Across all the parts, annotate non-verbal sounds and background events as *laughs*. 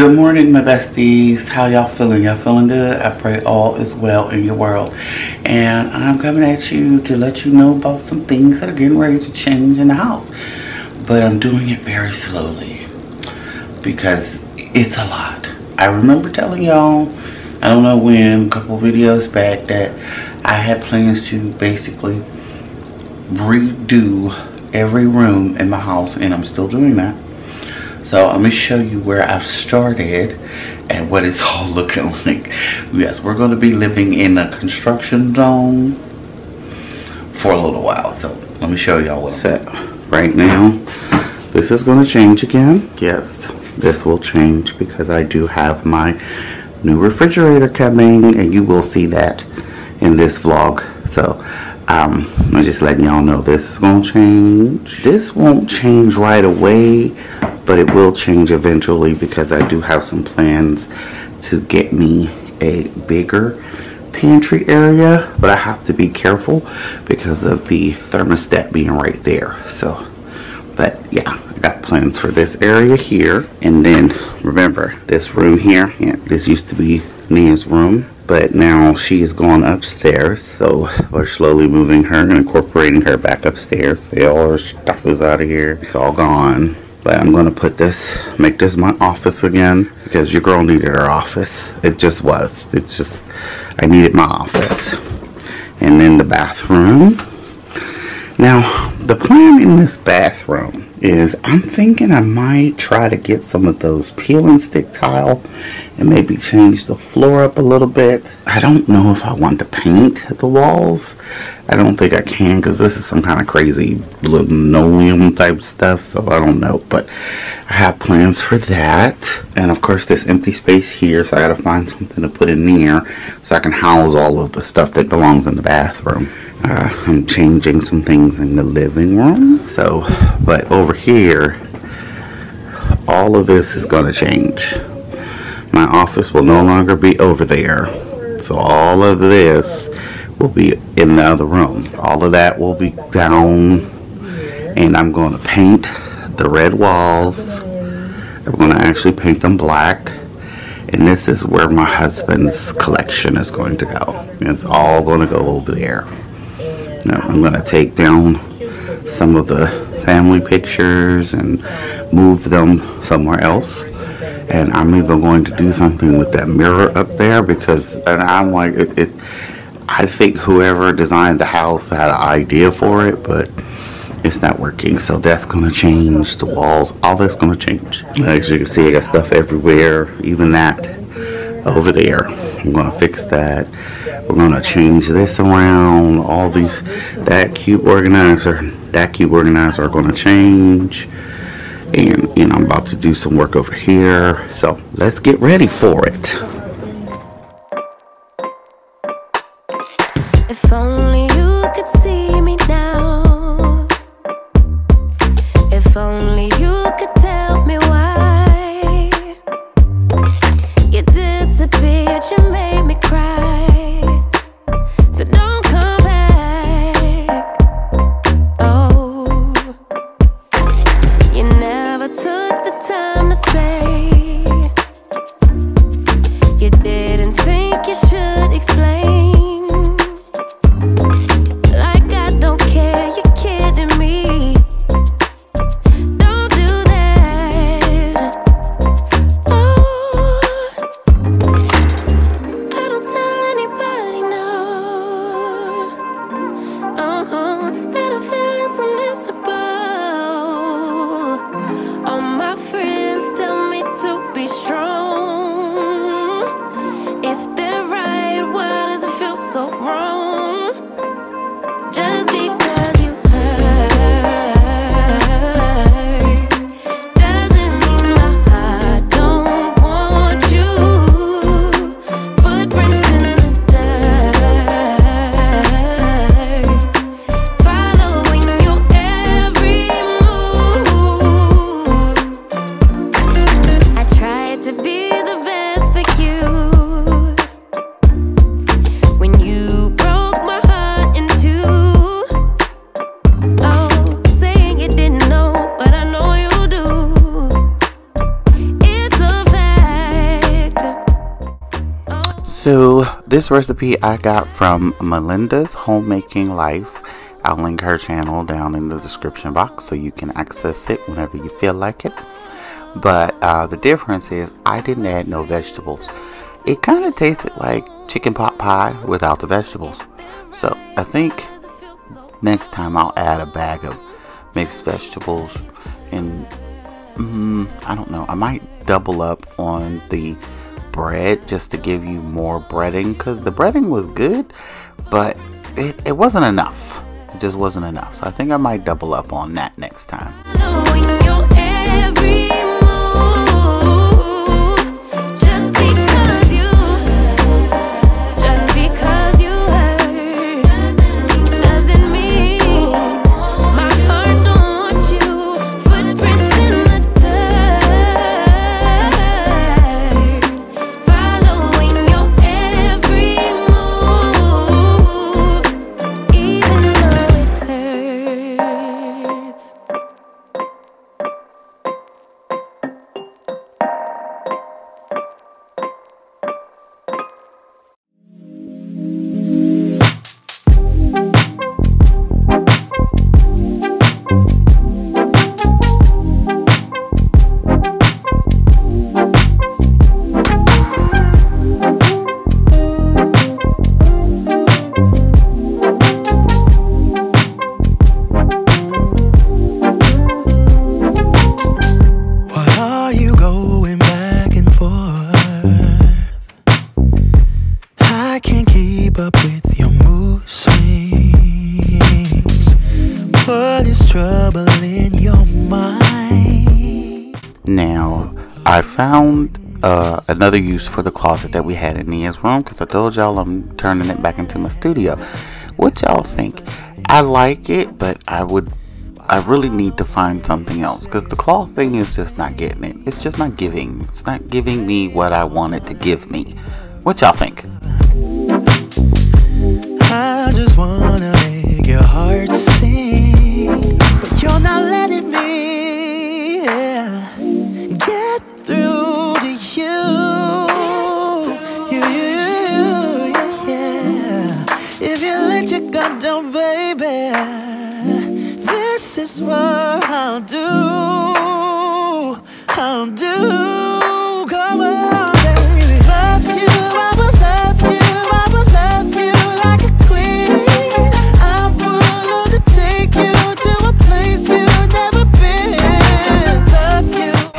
Good morning, my besties. How y'all feeling? Y'all feeling good? I pray all is well in your world. And I'm coming at you to let you know about some things that are getting ready to change in the house. But I'm doing it very slowly because it's a lot. I remember telling y'all, I don't know when, a couple videos back, that I had plans to basically redo every room in my house, and I'm still doing that. So I'm gonna show you where I've started and what it's *laughs* all looking like. Yes, we're gonna be living in a construction zone for a little while. So let me show y'all what's set right now. This is gonna change again. Yes, this will change because I do have my new refrigerator coming and you will see that in this vlog. So um, I'm just letting y'all know this is gonna change. This won't change right away but it will change eventually because I do have some plans to get me a bigger pantry area but I have to be careful because of the thermostat being right there. So but yeah I got plans for this area here. And then remember this room here yeah, this used to be Nia's room but now she's gone upstairs. So we're slowly moving her and incorporating her back upstairs. So all her stuff is out of here. It's all gone but I'm to put this, make this my office again because your girl needed her office. It just was. It's just, I needed my office. And then the bathroom. Now, the plan in this bathroom is I'm thinking I might try to get some of those peel and stick tile and maybe change the floor up a little bit. I don't know if I want to paint the walls. I don't think I can because this is some kind of crazy linoleum type stuff so I don't know but I have plans for that and of course this empty space here so I gotta find something to put in there so I can house all of the stuff that belongs in the bathroom. Uh, I'm changing some things in the living room so but over here all of this is to change my office will no longer be over there. So all of this will be in the other room. All of that will be down. And I'm going to paint the red walls. I'm going to actually paint them black. And this is where my husband's collection is going to go. It's all going to go over there. Now I'm going to take down some of the family pictures and move them somewhere else. And I'm even going to do something with that mirror up there because, and I'm like, it, it I think whoever designed the house had an idea for it, but it's not working. So that's going to change the walls. All that's going to change. As you can see, I got stuff everywhere, even that over there. I'm going to fix that. We're going to change this around. All these, that cube organizer, that cube organizer are going to change. And, you know, I'm about to do some work over here. So let's get ready for it. This recipe I got from Melinda's Homemaking Life. I'll link her channel down in the description box so you can access it whenever you feel like it. But uh, the difference is I didn't add no vegetables. It kind of tasted like chicken pot pie without the vegetables. So I think next time I'll add a bag of mixed vegetables and mm, I don't know. I might double up on the bread just to give you more breading because the breading was good, but it, it wasn't enough. It just wasn't enough. So I think I might double up on that next time. Found uh, another use for the closet that we had in Nia's room because I told y'all I'm turning it back into my studio. What y'all think? I like it, but I would, I really need to find something else because the cloth thing is just not getting it. It's just not giving. It's not giving me what I wanted to give me. What y'all think? I just wanna make your heart sing, but you're not letting me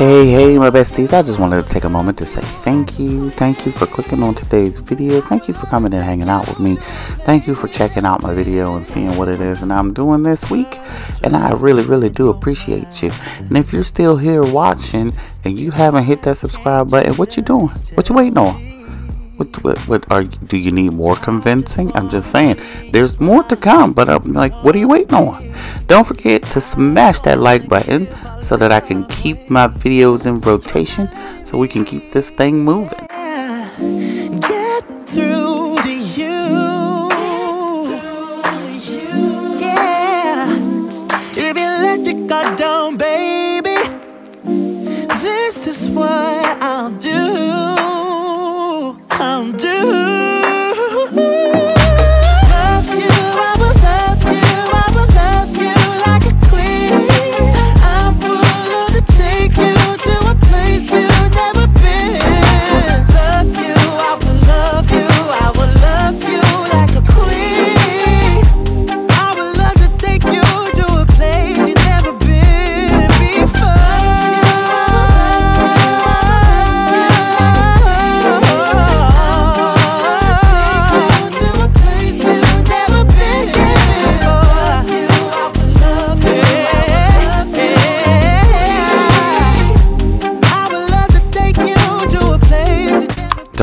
Hey, hey, my besties. I just wanted to take a moment to say thank you. Thank you for clicking on today's video. Thank you for coming and hanging out with me. Thank you for checking out my video and seeing what it is and I'm doing this week. And I really, really do appreciate you. And if you're still here watching and you haven't hit that subscribe button, what you doing? What you waiting on? What, what, what are you, do you need more convincing? I'm just saying, there's more to come, but I'm like, what are you waiting on? Don't forget to smash that like button so that I can keep my videos in rotation so we can keep this thing moving.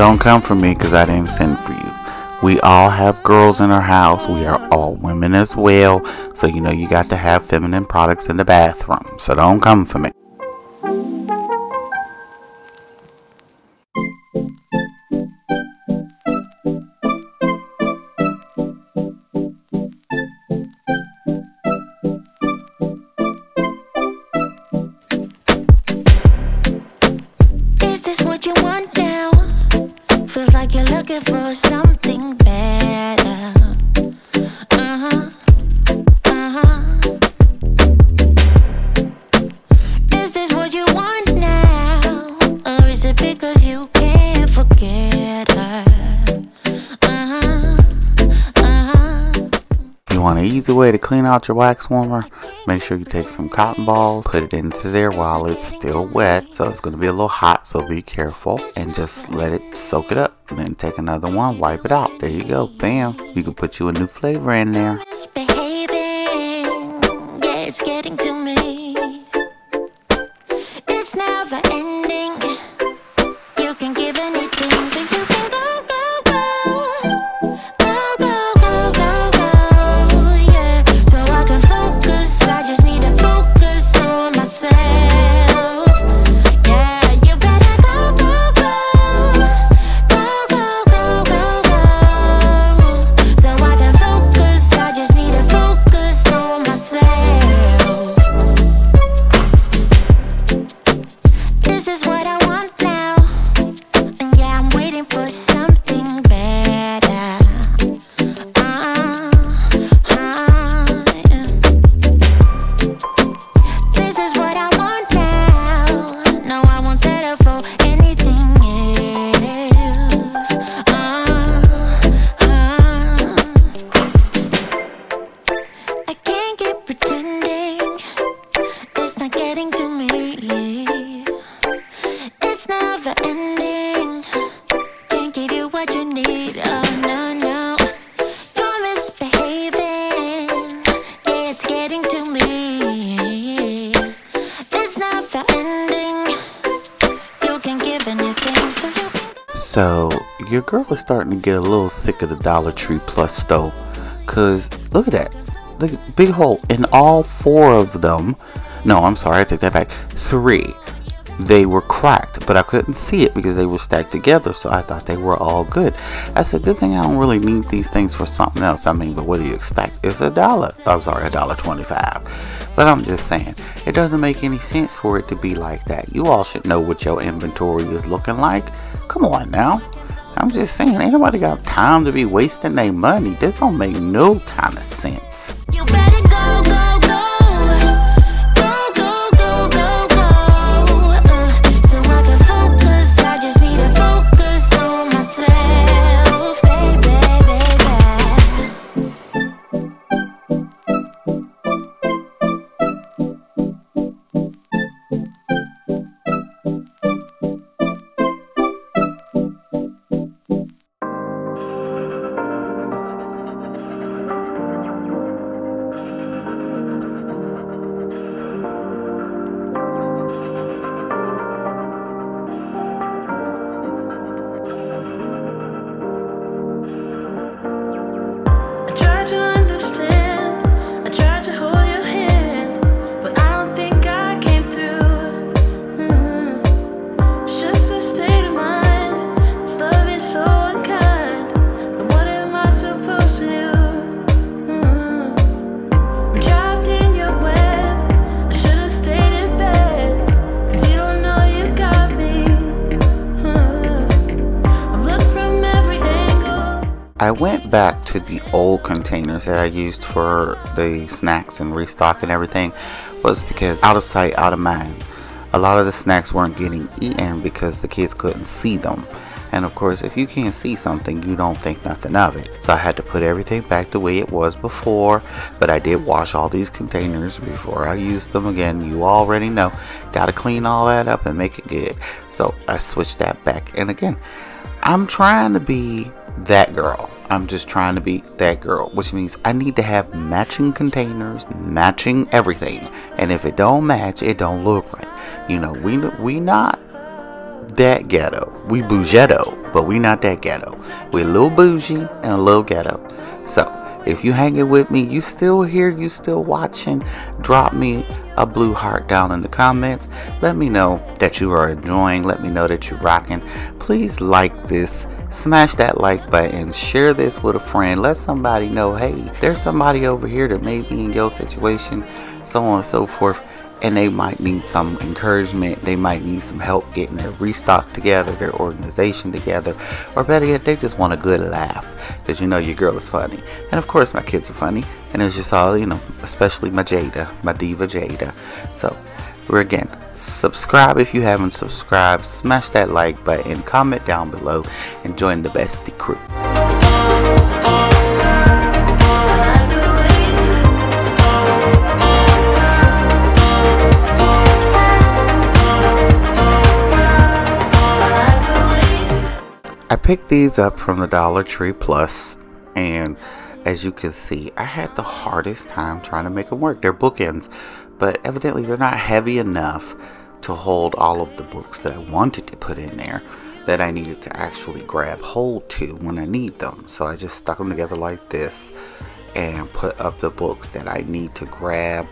Don't come for me because I didn't send for you. We all have girls in our house. We are all women as well. So, you know, you got to have feminine products in the bathroom. So, don't come for me. It because you can't forget her? Uh huh. Uh huh. You want an easy way to clean out your wax warmer? Make sure you take some cotton balls, put it into there while it's still wet. So it's going to be a little hot, so be careful. And just let it soak it up. And then take another one, wipe it out. There you go. Bam. You can put you a new flavor in there. Girl was starting to get a little sick of the Dollar Tree Plus stove. Cause look at that. At big hole in all four of them. No, I'm sorry, I take that back. Three. They were cracked, but I couldn't see it because they were stacked together, so I thought they were all good. That's a good thing I don't really need these things for something else. I mean, but what do you expect? It's a dollar. I'm sorry, a dollar twenty-five. But I'm just saying, it doesn't make any sense for it to be like that. You all should know what your inventory is looking like. Come on now. I'm just saying, ain't nobody got time to be wasting their money. This don't make no kind of sense. That I used for the snacks and restock and everything was because out of sight, out of mind. A lot of the snacks weren't getting eaten because the kids couldn't see them. And of course, if you can't see something, you don't think nothing of it. So I had to put everything back the way it was before. But I did wash all these containers before I used them again. You already know. Gotta clean all that up and make it good. So I switched that back. And again, I'm trying to be that girl. I'm just trying to be that girl, which means I need to have matching containers, matching everything. And if it don't match, it don't look right. You know, we we not that ghetto. We bougetto, but we not that ghetto. We a little bougie and a little ghetto. So if you hanging with me, you still here, you still watching, drop me a blue heart down in the comments. Let me know that you are enjoying. Let me know that you're rocking. Please like this. Smash that like button. Share this with a friend. Let somebody know, hey, there's somebody over here that may be in your situation, so on and so forth and they might need some encouragement. They might need some help getting their restock together, their organization together, or better yet, they just want a good laugh because you know your girl is funny. And of course, my kids are funny, and it's just all you know, especially my Jada, my diva Jada. So, we're again, subscribe if you haven't subscribed, smash that like button, comment down below, and join the Bestie crew. I picked these up from the Dollar Tree Plus, and as you can see, I had the hardest time trying to make them work. They're bookends, but evidently they're not heavy enough to hold all of the books that I wanted to put in there that I needed to actually grab hold to when I need them. So I just stuck them together like this and put up the books that I need to grab,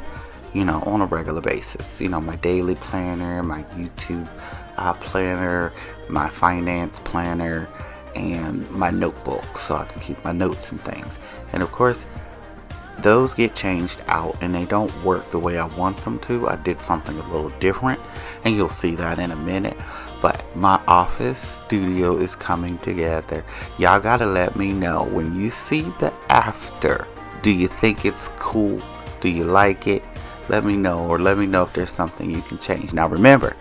you know, on a regular basis. You know, my daily planner, my YouTube uh, planner, my finance planner, and my notebook so I can keep my notes and things. And of course, those get changed out and they don't work the way I want them to. I did something a little different, and you'll see that in a minute. But my office studio is coming together. Y'all gotta let me know when you see the after. Do you think it's cool? Do you like it? Let me know, or let me know if there's something you can change. Now, remember,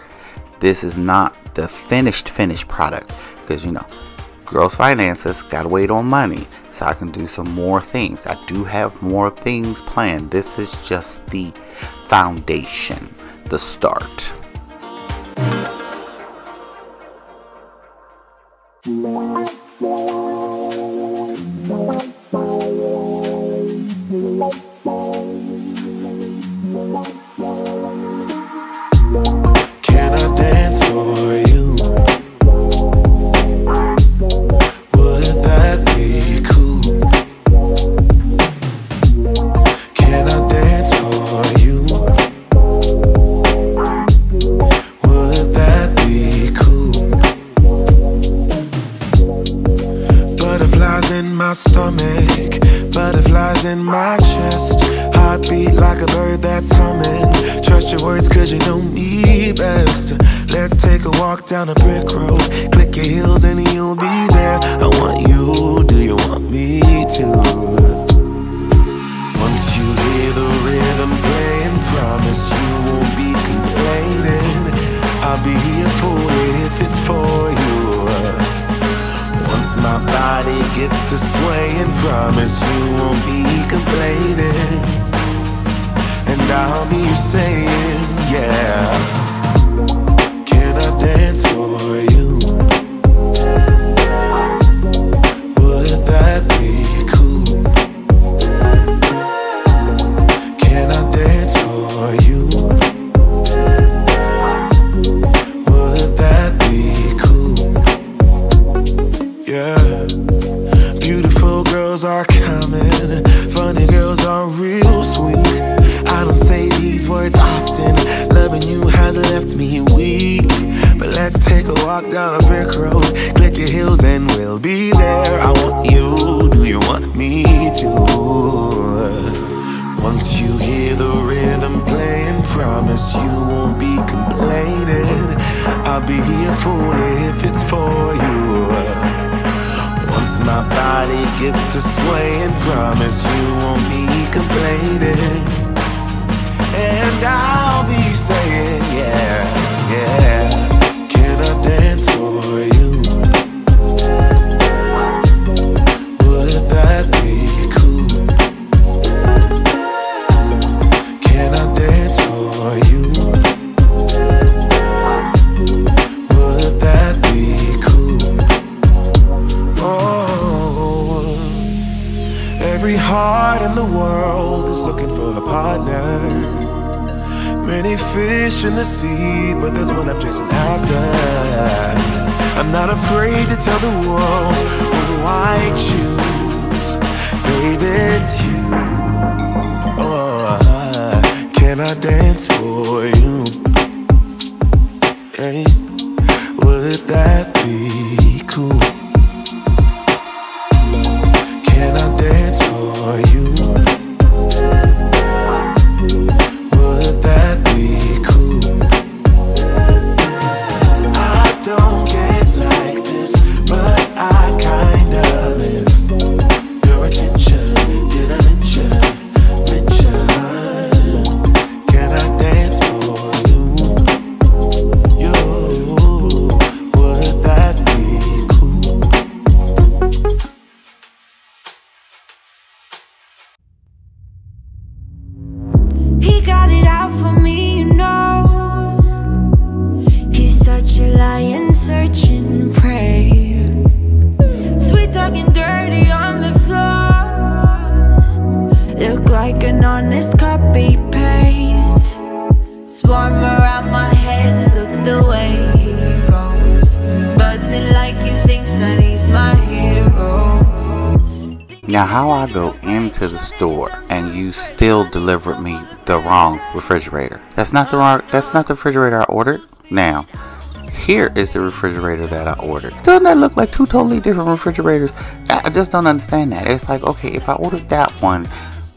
this is not the finished finished product because you know girls finances gotta wait on money so i can do some more things. I do have more things planned. This is just the foundation the start down a brick road. Click your heels and you'll be there. I want you, do you want me to? Once you hear the rhythm playing, promise you won't be complaining. I'll be here for you if it's for you. Once my body gets to swaying, promise you won't be complaining. And I'll be saying, yeah. Dance for you? Walk down a brick road, click your heels and we'll be there. I want you, do you want me to? Once you hear the rhythm playing, promise you won't be complaining. I'll be here for if it's for you. Once my body gets to swaying, promise you won't be complaining. And I'll be saying, every heart in the world is looking for a partner. Many fish in the sea, but there's one I'm chasing after. I'm not afraid to tell the world who I choose. Baby, it's you. Oh, can I dance for you? Hey, would that store and you still delivered me the wrong refrigerator? That's not the wrong. That's not the refrigerator I ordered. Now, here is the refrigerator that I ordered. Doesn't that look like two totally different refrigerators? I just don't understand that. It's like, okay, if I ordered that one,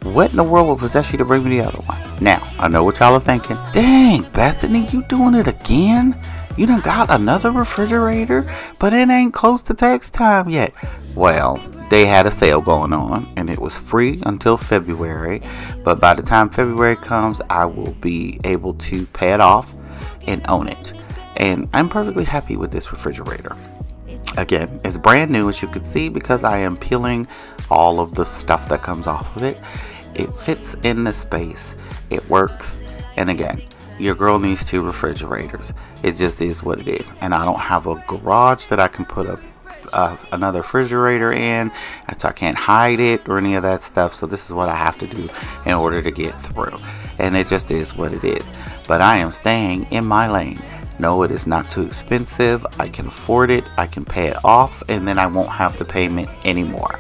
what in the world would possess you to bring me the other one? Now, I know what y'all are thinking. Dang, Bethany, you doing it again? You done got another refrigerator, but it ain't close to tax time yet. Well, they had a sale going on and it was free until February. But by the time February comes, I will be able to pay it off and own it. And I'm perfectly happy with this refrigerator. Again, it's brand new as you can see because I am peeling all of the stuff that comes off of it. It fits in the space, it works, and again, your girl needs two refrigerators. It just is what it is. And I don't have a garage that I can put a uh, another refrigerator in, so I can't hide it or any of that stuff. So this is what I have to do in order to get through, and it just is what it is. But I am staying in my lane. No, it is not too expensive. I can afford it. I can pay it off, and then I won't have the payment anymore.